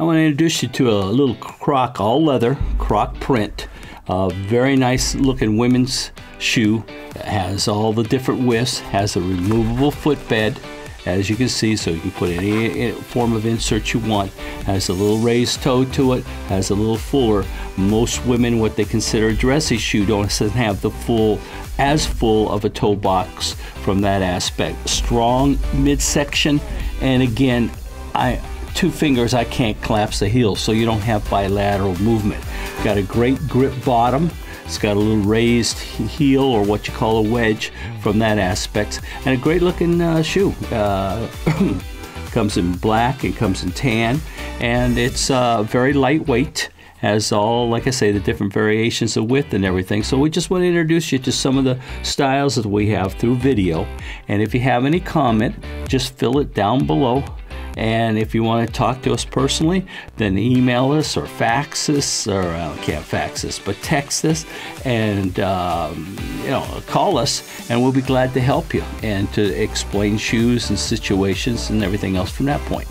I want to introduce you to a little croc, all leather, croc print. A very nice looking women's shoe. It has all the different widths, has a removable footbed, as you can see, so you can put any form of insert you want. Has a little raised toe to it, has a little fuller. Most women, what they consider a dressy shoe, don't have the full, as full of a toe box from that aspect. Strong midsection, and again, I two fingers, I can't collapse the heel, so you don't have bilateral movement. Got a great grip bottom. It's got a little raised heel or what you call a wedge from that aspect, and a great looking uh, shoe. Uh, comes in black, it comes in tan, and it's uh, very lightweight has all, like I say, the different variations of width and everything. So we just want to introduce you to some of the styles that we have through video. And if you have any comment, just fill it down below and if you want to talk to us personally, then email us or fax us, or uh, can't fax us, but text us and um, you know call us, and we'll be glad to help you and to explain shoes and situations and everything else from that point.